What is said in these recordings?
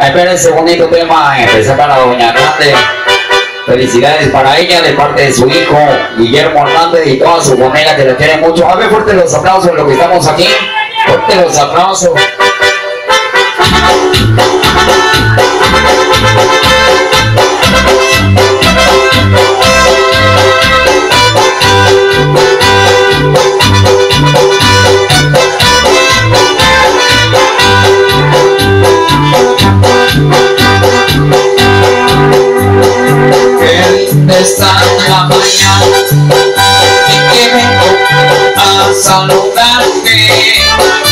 Espera ese bonito tema, empezar para Doña Hernández. Felicidades para ella de parte de su hijo Guillermo Hernández y toda su familia que le quieren mucho. A ver, fuerte los aplausos, lo que estamos aquí. Fuerte los aplausos. Saludarte.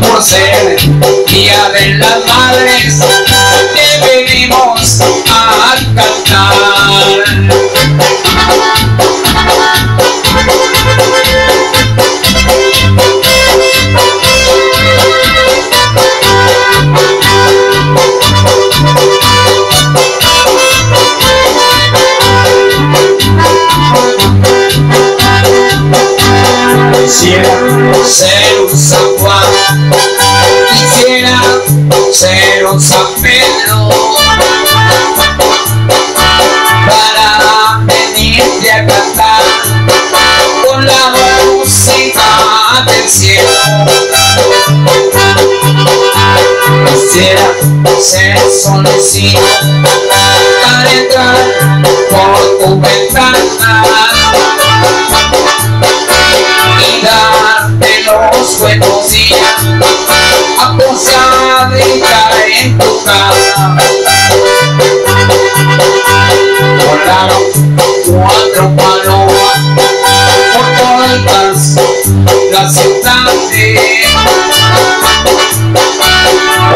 Por ser Día de las Madres Te venimos a cantar. Quisiera ser un San Pedro para venirte a cantar con la música del cielo. Quisiera ser solecito ciudades.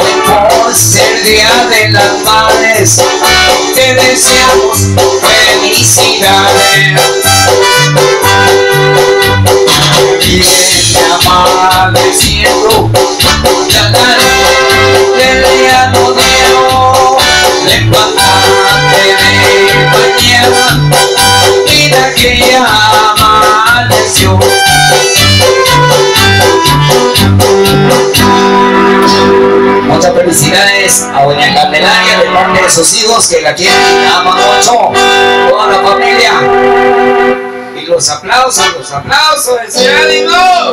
Hoy por ser Día de las Madres te deseamos felicidades. Felicidades a Doña Candelaria de parte de sus hijos que la quieren y aman mucho. Toda la familia. Y los aplausos, los aplausos, ánimo.